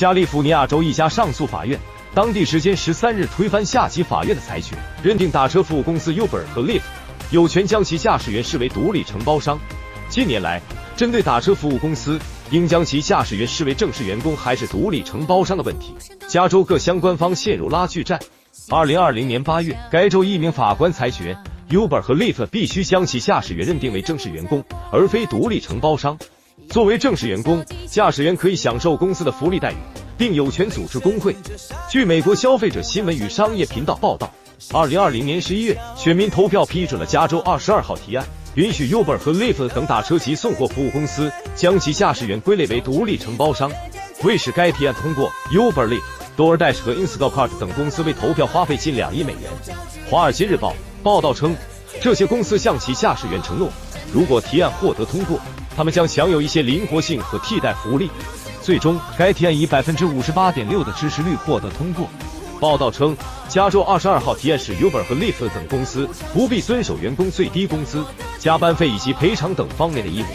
加利福尼亚州一家上诉法院，当地时间十三日推翻下级法院的裁决，认定打车服务公司 Uber 和 Lyft 有权将其驾驶员视为独立承包商。近年来，针对打车服务公司应将其驾驶员视为正式员工还是独立承包商的问题，加州各相关方陷入拉锯战。二零二零年八月，该州一名法官裁决，Uber 和 Lyft 必须将其驾驶员认定为正式员工，而非独立承包商。作为正式员工，驾驶员可以享受公司的福利待遇，并有权组织工会。据美国消费者新闻与商业频道报道，二零二零年十一月，选民投票批准了加州二十二号提案，允许 Uber 和 Lyft 等打车及送货服务公司将其驾驶员归类为独立承包商。为使该提案通过，Uber、Lyft、DoorDash 和 Instacart 等公司为投票花费近两亿美元。《华尔街日报》报道称，这些公司向其驾驶员承诺，如果提案获得通过，他们将享有一些灵活性和替代福利。最终，该提案以百分之五十八点六的支持率获得通过。报道称，加州二十二号提案使 Uber 和 Lyft 等公司不必遵守员工最低工资、加班费以及赔偿等方面的义务。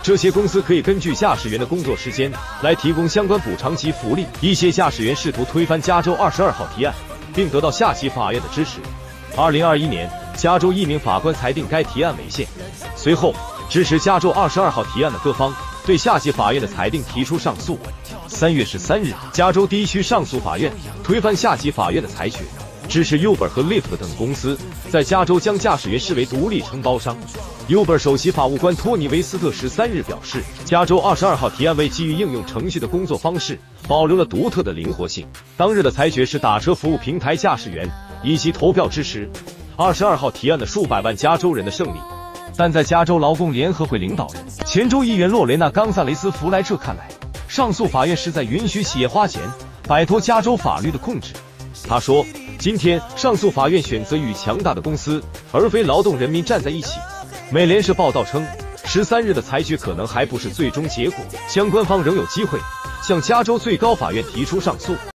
这些公司可以根据驾驶员的工作时间来提供相关补偿及福利。一些驾驶员试图推翻加州二十二号提案，并得到下级法院的支持。二零二一年，加州一名法官裁定该提案违宪。随后，支持加州二十二号提案的各方对下级法院的裁定提出上诉。三月十三日，加州第一区上诉法院推翻下级法院的裁决，支持 Uber 和 Lyft 等公司在加州将驾驶员视为独立承包商。Uber 首席法务官托尼·维斯特十三日表示，加州二十二号提案为基于应用程序的工作方式保留了独特的灵活性。当日的裁决是打车服务平台驾驶员以及投票支持二十二号提案的数百万加州人的胜利。但在加州劳工联合会领导人、前州议员洛雷纳·冈萨雷斯·弗莱彻看来，上诉法院是在允许企业花钱摆脱加州法律的控制。他说：“今天上诉法院选择与强大的公司而非劳动人民站在一起。”美联社报道称，十三日的裁决可能还不是最终结果，相关方仍有机会向加州最高法院提出上诉。